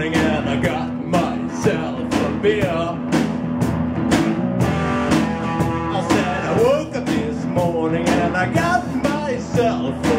morning and I got myself a beer. I said I woke up this morning and I got myself